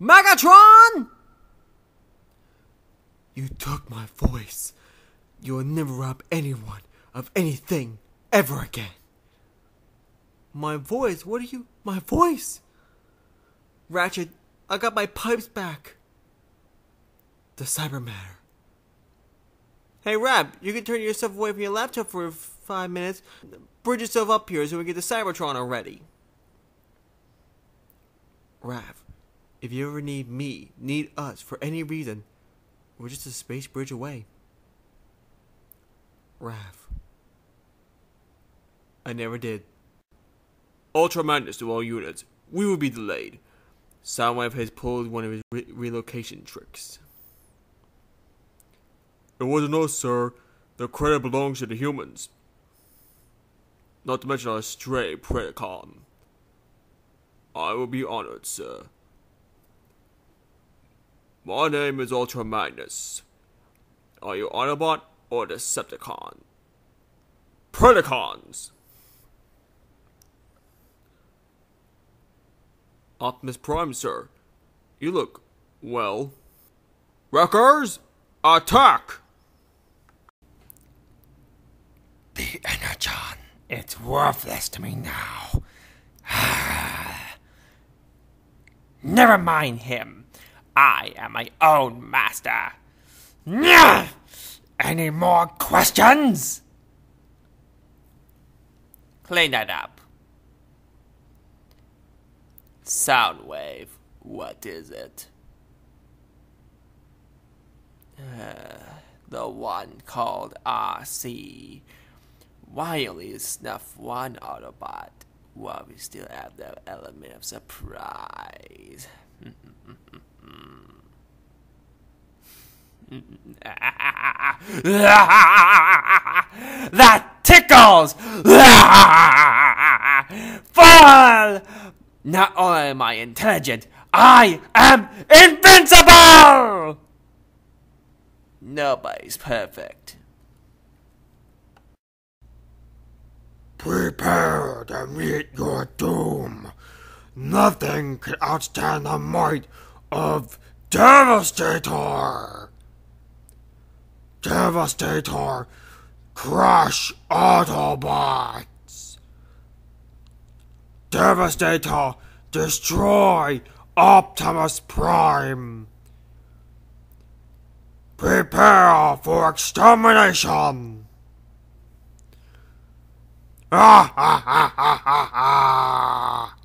Megatron! You took my voice. You will never rob anyone of anything ever again. My voice? What are you? My voice? Ratchet, I got my pipes back. The cyber matter. Hey, Raf, you can turn yourself away from your laptop for five minutes. Bridge yourself up here so we get the Cybertron already. Raf, if you ever need me, need us for any reason, we're just a space bridge away. Raf. I never did. Ultra Magnus to all units. We will be delayed. Soundwave has pulled one of his re- relocation tricks. It wasn't us, sir. The credit belongs to the humans. Not to mention our stray Predacon. I will be honored, sir. My name is Ultra Magnus. Are you Autobot or Decepticon? Predacons! Optimus Prime, sir. You look well. Wreckers, attack! The Energon. It's worthless to me now. Never mind him. I am my own master. Nyah! Any more questions? Clean that up. Soundwave, what is it? Uh, the one called Arcee. Why only snuff one Autobot while we still have that element of surprise? that tickles! Fall! Not only am I intelligent, I am invincible! Nobody's perfect. Prepare to meet your doom. Nothing can outstand the might of Devastator. Devastator, crush Autobots. Devastator, destroy Optimus Prime. Prepare for extermination. Ah ha ha ha ha!